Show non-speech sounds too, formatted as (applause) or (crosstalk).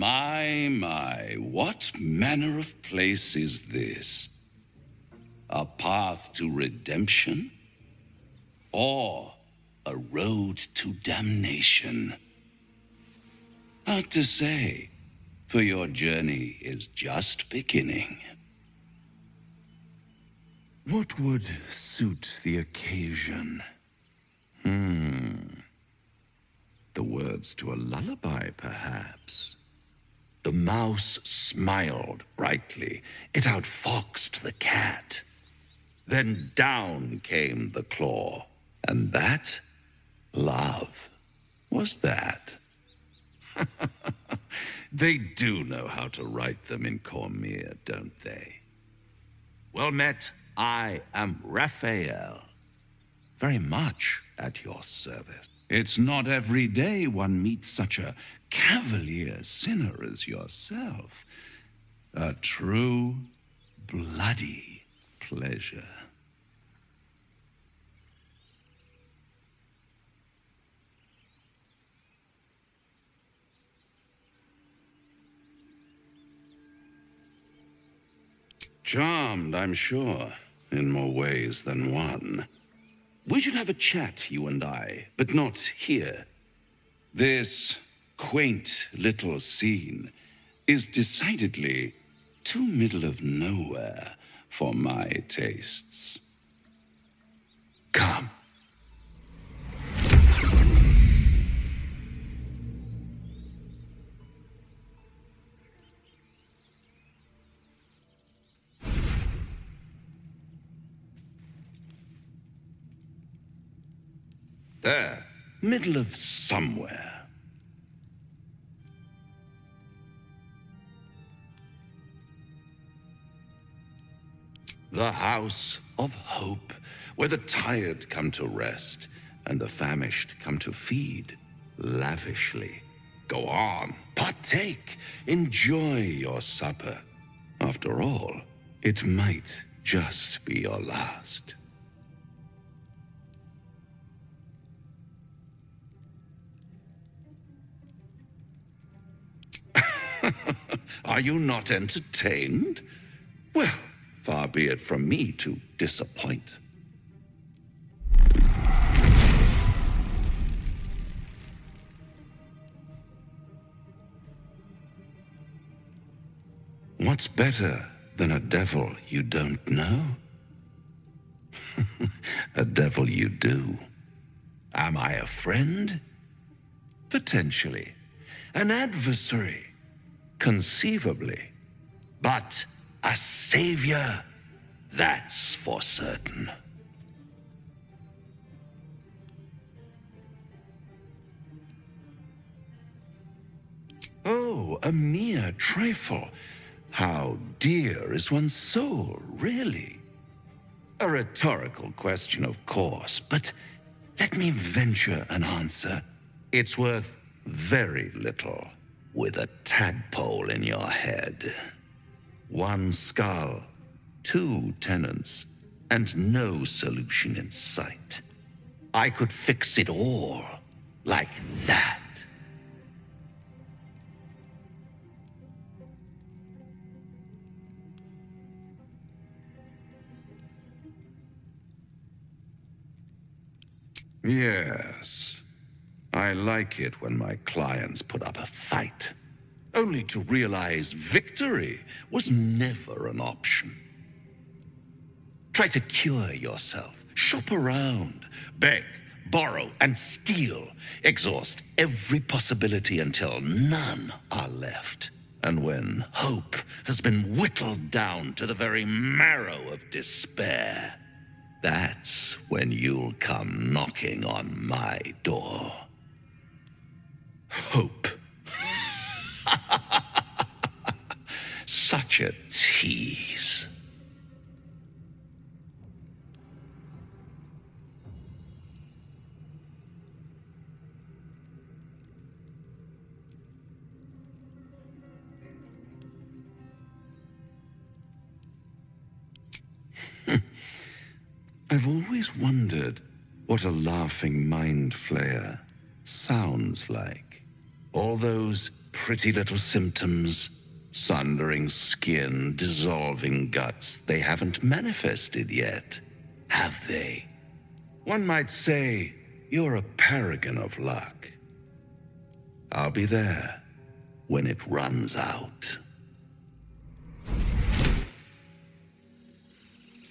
My, my, what manner of place is this? A path to redemption? Or a road to damnation? Hard to say, for your journey is just beginning. What would suit the occasion? Hmm. The words to a lullaby, perhaps. The mouse smiled brightly. It outfoxed the cat. Then down came the claw. And that, love, was that. (laughs) they do know how to write them in Cormyr, don't they? Well met, I am Raphael. Very much at your service. It's not every day one meets such a cavalier sinner as yourself. A true, bloody pleasure. Charmed, I'm sure, in more ways than one. We should have a chat, you and I, but not here. This quaint little scene is decidedly too middle of nowhere for my tastes. Come. There, middle of somewhere. The house of hope, where the tired come to rest and the famished come to feed lavishly. Go on, partake, enjoy your supper. After all, it might just be your last. (laughs) Are you not entertained? Well, far be it from me to disappoint. What's better than a devil you don't know? (laughs) a devil you do. Am I a friend? Potentially. An adversary? Conceivably. But a savior? That's for certain. Oh, a mere trifle. How dear is one's soul, really? A rhetorical question, of course, but let me venture an answer. It's worth very little with a tadpole in your head. One skull, two tenants, and no solution in sight. I could fix it all like that. Yes. I like it when my clients put up a fight, only to realize victory was never an option. Try to cure yourself, shop around, beg, borrow, and steal. Exhaust every possibility until none are left. And when hope has been whittled down to the very marrow of despair, that's when you'll come knocking on my door. Hope. (laughs) Such a tease. (laughs) I've always wondered what a laughing mind flayer sounds like. All those pretty little symptoms sundering skin, dissolving guts. They haven't manifested yet, have they? One might say you're a paragon of luck. I'll be there when it runs out.